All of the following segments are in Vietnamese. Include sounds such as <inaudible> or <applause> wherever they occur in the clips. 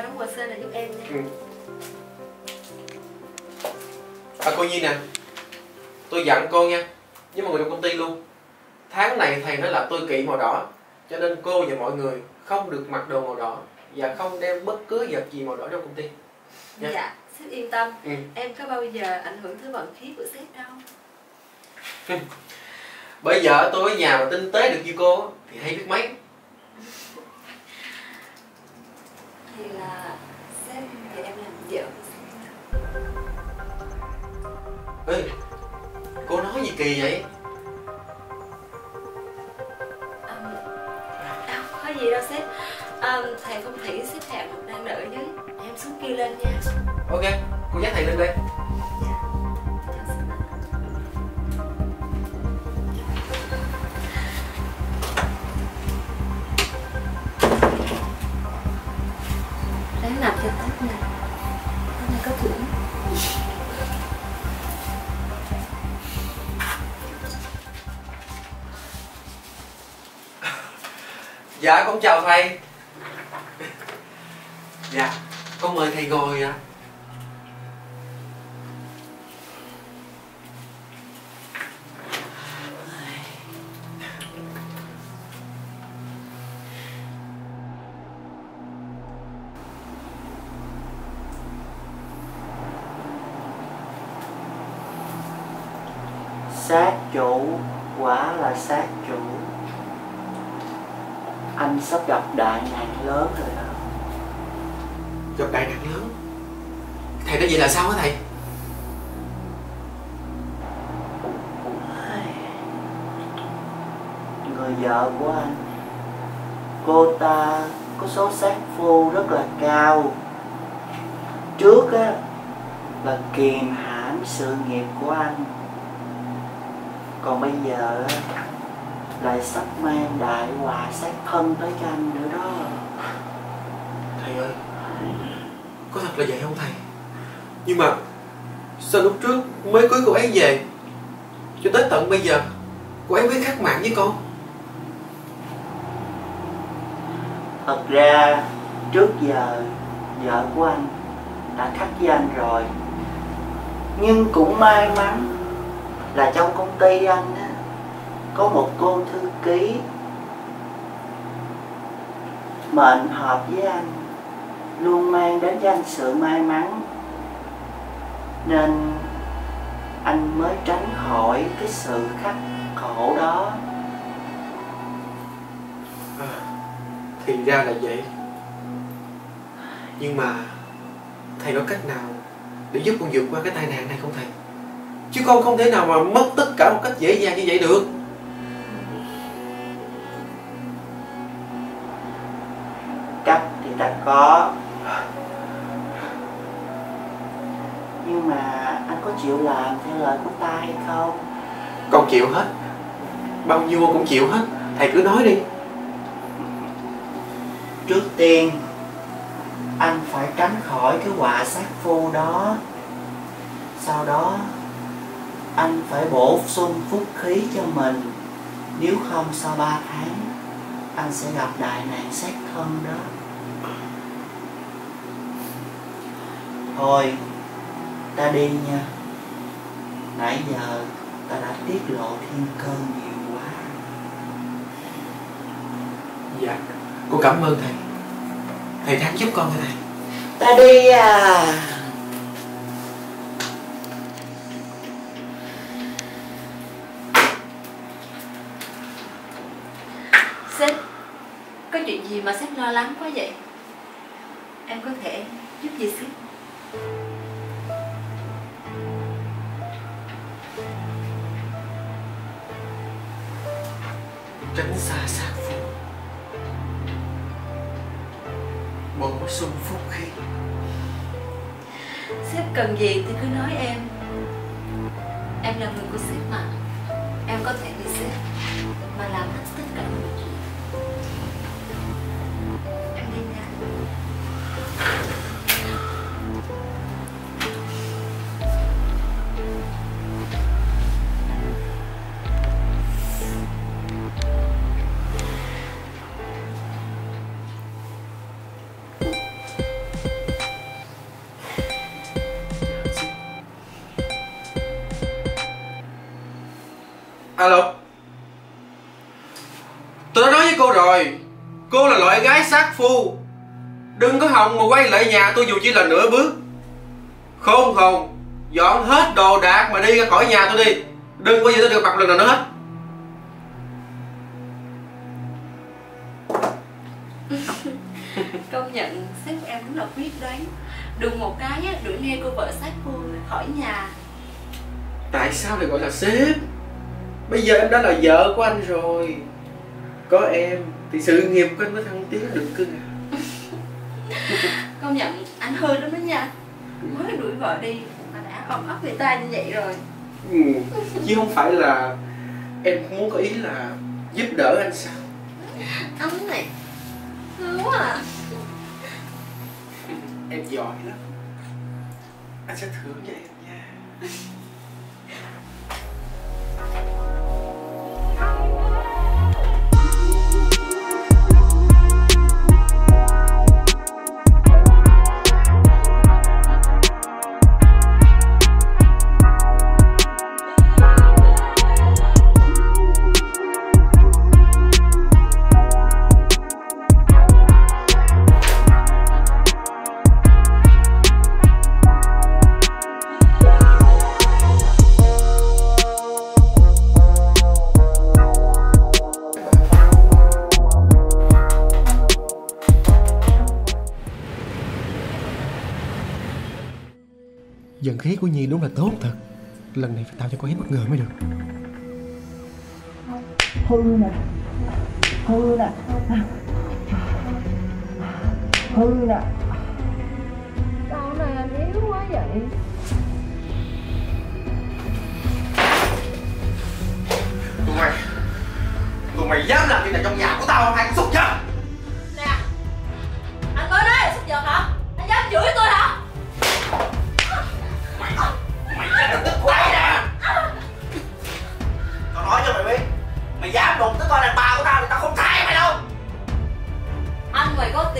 qua đóng hồ sơ này giúp em nha. Ừ. À cô Nhi nè. Tôi dặn cô nha. Với mọi người trong công ty luôn. Tháng này thầy nói là tôi kỵ màu đỏ Cho nên cô và mọi người không được mặc đồ màu đỏ Và không đem bất cứ vật gì màu đỏ trong công ty. Dạ. Dạ, sếp yên tâm. Ừ. Em có bao giờ ảnh hưởng tới vận khí của sếp đâu. <laughs> Bây giờ tôi ở nhà mà tinh tế được như cô Thì hay biết mấy Thì là sếp để em làm vợ Ê, cô nói gì kỳ vậy? à, có gì đâu sếp. À, Thầy phong thủy xếp hạng một đang đợi Để em xuống kia lên nha. Ok, cô dắt thầy lên đây Dạ, con chào thầy. Dạ, con mời thầy ngồi ạ. Sát chủ quả là sát chủ anh sắp gặp đại nạn lớn rồi đó. Gặp đại nạn lớn? Thầy nói vậy là sao hả thầy? người vợ của anh. Cô ta có số sát phu rất là cao. Trước á là kiềm hãm sự nghiệp của anh. Còn bây giờ á lại sắp mang đại họa sát thân tới cho anh nữa đó. Thầy ơi Có thật là vậy không thầy? Nhưng mà Sao lúc trước mới cưới cô ấy về Cho tới tận bây giờ Cô ấy mới khắc mạng với con? Thật ra trước giờ vợ của anh đã khắc với anh rồi. Nhưng cũng may mắn là trong công ty anh có một cô thư ký mệnh hợp với anh luôn mang đến cho anh sự may mắn. Nên anh mới tránh khỏi cái sự khắc khổ đó. À, Thì ra là vậy. Nhưng mà Thầy có cách nào Để giúp con vượt qua cái tai nạn này không thầy? Chứ con không thể nào mà mất tất cả một cách dễ dàng như vậy được. Thì ta có. Nhưng mà anh có chịu làm theo lời của ta hay không? Con chịu hết. Bao nhiêu cũng chịu hết. Thầy cứ nói đi. Trước tiên anh phải tránh khỏi cái họa sát phu đó. Sau đó anh phải bổ sung phúc khí cho mình. Nếu không sau 3 tháng anh sẽ gặp đại nạn sát thân đó thôi ta đi nha. Nãy giờ ta đã tiết lộ thiên cơ nhiều quá. Dạ Con cảm ơn thầy. Thầy thắng giúp con thầy. Ta đi à. Sếp Có chuyện gì mà sếp lo lắng quá vậy? Em có thể giúp gì sếp Tránh xa sát phu. Bổ sung phúc khí Sếp cần gì thì cứ nói em. Em là người của sếp mà. Em có thể vì sếp, Mà làm hết tất cả alo. Tôi đã nói với cô rồi. Cô là loại gái sát phu. Đừng có hòng mà quay lại nhà tôi dù chỉ là nửa bước. Khôn khôn dọn hết đồ đạc mà đi ra khỏi nhà tôi đi. Đừng bao giờ tôi được mặt lần nào nữa hết. Công nhận sếp của em đúng là quyết đoán. Đùng một cái á, đuổi nghe cô vợ sát phu khỏi nhà. Tại sao lại gọi là sếp bây giờ em đã là vợ của anh rồi. Có em thì sự nghiệp của anh mới thăng tiến được cưng <laughs> à công nhận anh hư lắm đó nha. Mới đuổi vợ đi mà đã ôm ấp người ta như vậy rồi. Ừ, chứ không phải là em muốn có ý là giúp đỡ anh sao? Ấm này. Đúng à. Em giỏi lắm. Anh sẽ thưởng cho em nha <laughs> Dần khí của Nhi đúng là tốt thật. Lần này phải tạo cho cô ấy bất ngờ mới được. Hư nè. Hư nè. Hư nè. Sao này anh yếu quá vậy. Tụi mày tụi mày dám làm gì này trong nhà của tao không? Hai con xúc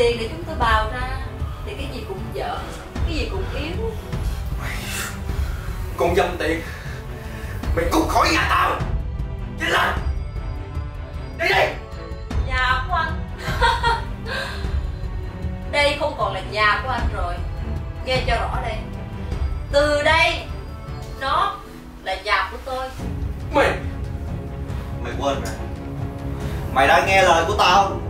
tiền để chúng tôi bào ra. Thì cái gì cũng dở Cái gì cũng yếu. Con dâm tiền mày cút khỏi nhà tao. Nhanh lên. Đi đi. Nhà của anh. <laughs> Đây không còn là nhà của anh rồi. Nghe cho rõ đây. Từ đây Nó là nhà của tôi. Mày. Mày quên rồi. Mày đã nghe lời của tao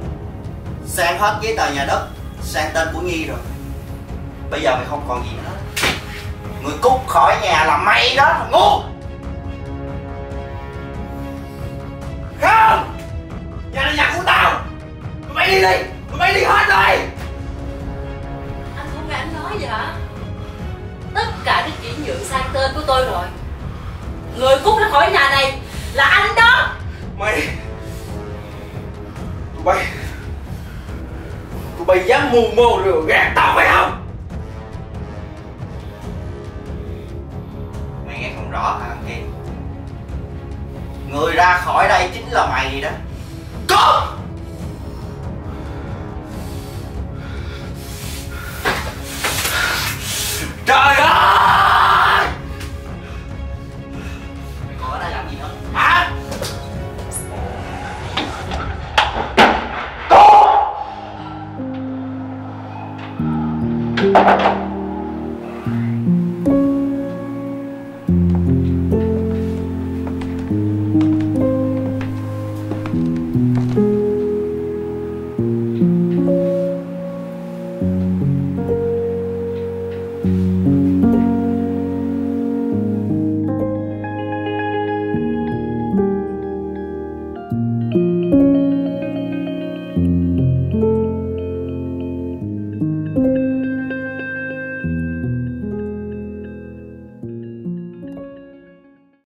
sang hết giấy tờ nhà đất sang tên của nhi rồi. Bây giờ mày không còn gì nữa. Người cút khỏi nhà là mày đó thằng ngu! Không! Nhà là nhà của tao! Tụi mày đi đi! Tụi mày đi hết rồi! Anh không nghe anh nói vậy hả? Tất cả đã chuyển nhượng sang tên của tôi rồi. Người cút ra khỏi nhà này Là anh đó! Mày! Tụi bay bay dám mù mô rửa gạt tao phải không? Mày nghe không rõ hả thằng kia người ra khỏi đây chính là mày đó. Con trời